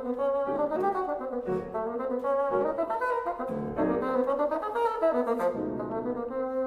Thank you.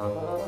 Uh-huh.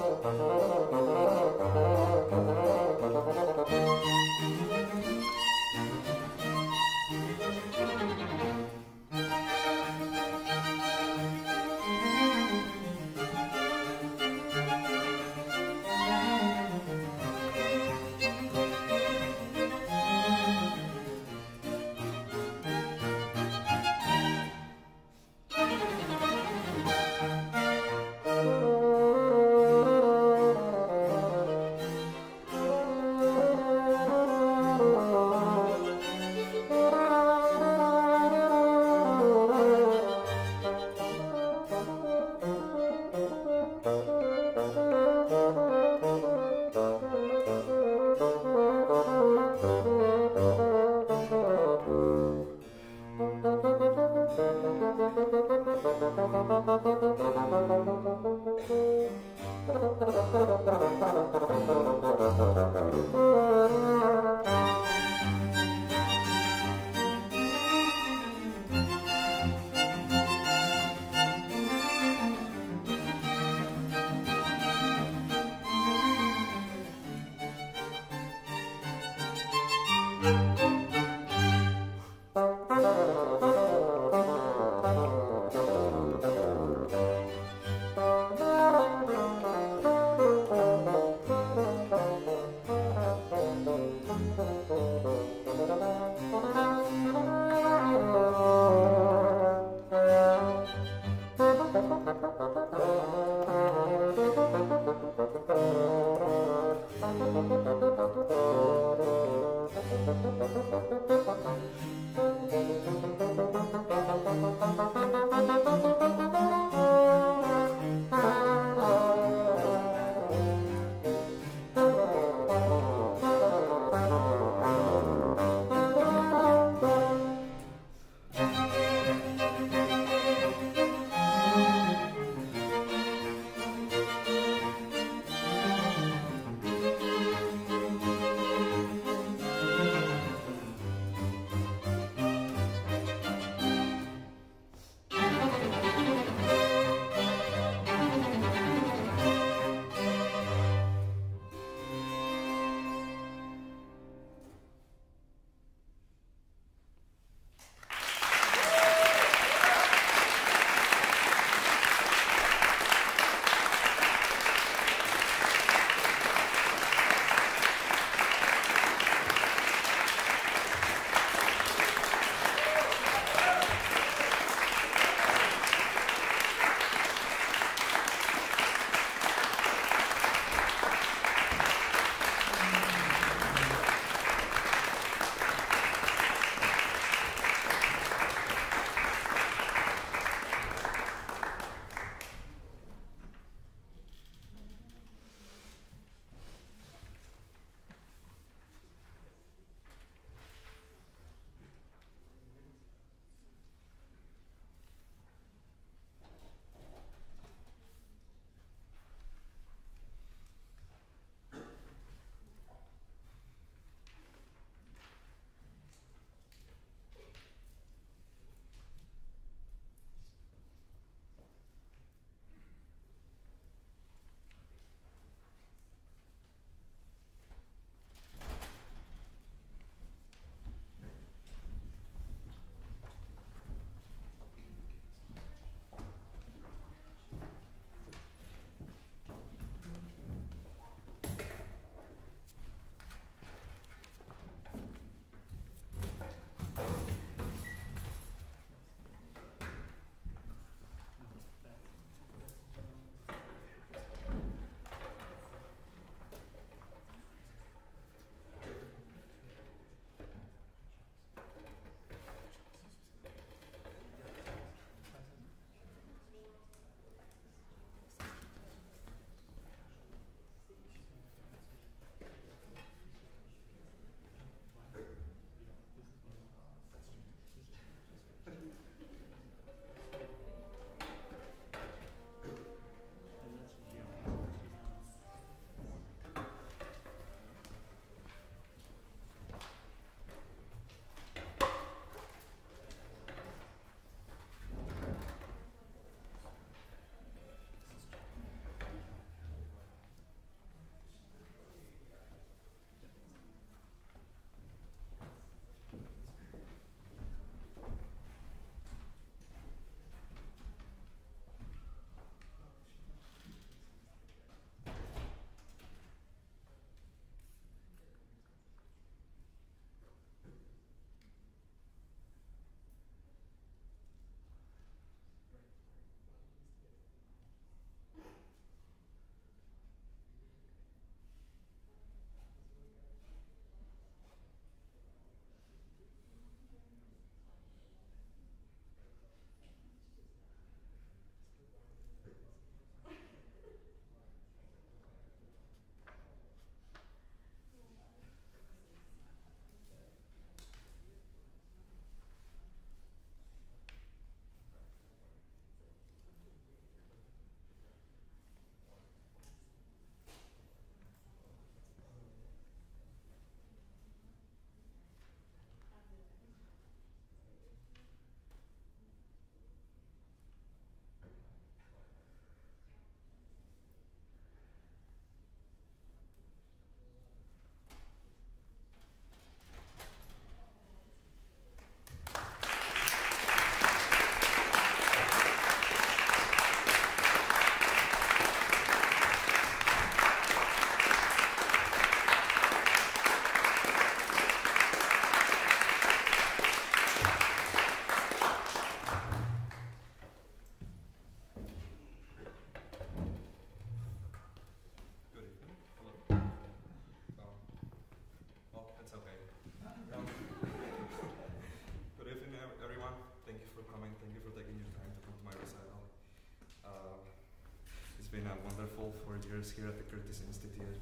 Years here at the Curtis Institute,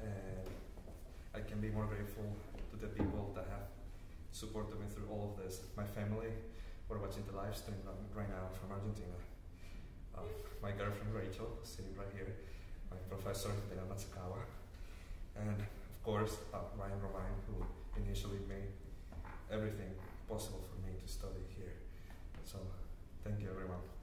and I can be more grateful to the people that have supported me through all of this. My family, who are watching the live stream right now from Argentina. Uh, my girlfriend Rachel, sitting right here. My professor, Dana Matsukawa. And of course, uh, Ryan Romine, who initially made everything possible for me to study here. So, thank you everyone.